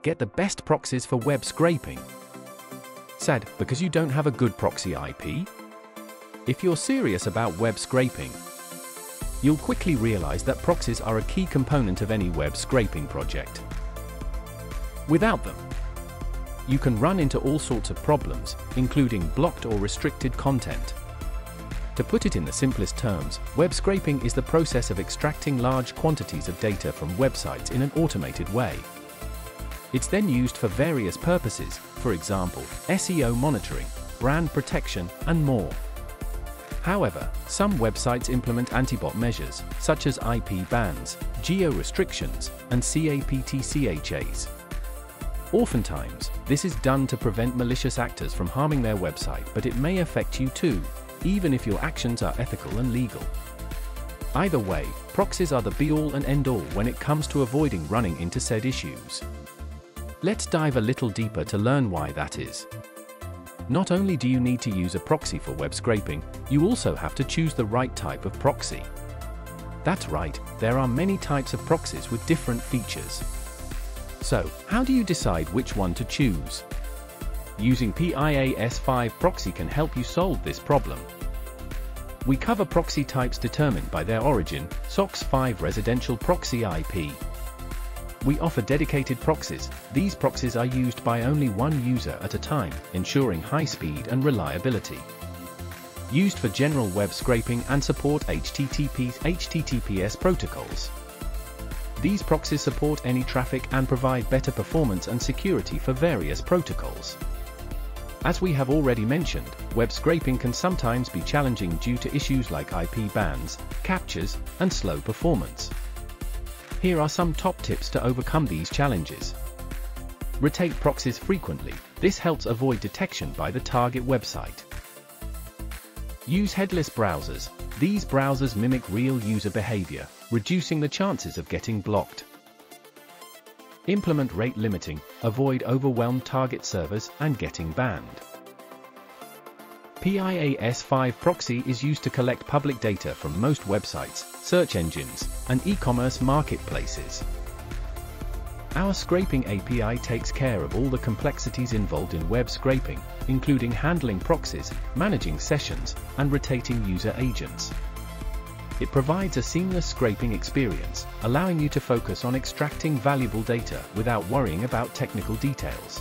get the best proxies for web scraping. Sad, because you don't have a good proxy IP? If you're serious about web scraping, you'll quickly realize that proxies are a key component of any web scraping project. Without them, you can run into all sorts of problems, including blocked or restricted content. To put it in the simplest terms, web scraping is the process of extracting large quantities of data from websites in an automated way. It's then used for various purposes, for example, SEO monitoring, brand protection, and more. However, some websites implement anti-bot measures, such as IP bans, geo-restrictions, and CAPTCHAs. Oftentimes, this is done to prevent malicious actors from harming their website but it may affect you too, even if your actions are ethical and legal. Either way, proxies are the be-all and end-all when it comes to avoiding running into said issues. Let's dive a little deeper to learn why that is. Not only do you need to use a proxy for web scraping, you also have to choose the right type of proxy. That's right, there are many types of proxies with different features. So, how do you decide which one to choose? Using PIA S5 proxy can help you solve this problem. We cover proxy types determined by their origin, SOCKS 5 Residential Proxy IP. We offer dedicated proxies. These proxies are used by only one user at a time, ensuring high speed and reliability. Used for general web scraping and support HTTP HTTPS protocols. These proxies support any traffic and provide better performance and security for various protocols. As we have already mentioned, web scraping can sometimes be challenging due to issues like IP bans, CAPTCHAs, and slow performance. Here are some top tips to overcome these challenges. Rotate proxies frequently, this helps avoid detection by the target website. Use headless browsers, these browsers mimic real user behavior, reducing the chances of getting blocked. Implement rate limiting, avoid overwhelmed target servers and getting banned. PIA S5 proxy is used to collect public data from most websites, search engines, and e-commerce marketplaces. Our scraping API takes care of all the complexities involved in web scraping, including handling proxies, managing sessions, and rotating user agents. It provides a seamless scraping experience, allowing you to focus on extracting valuable data without worrying about technical details.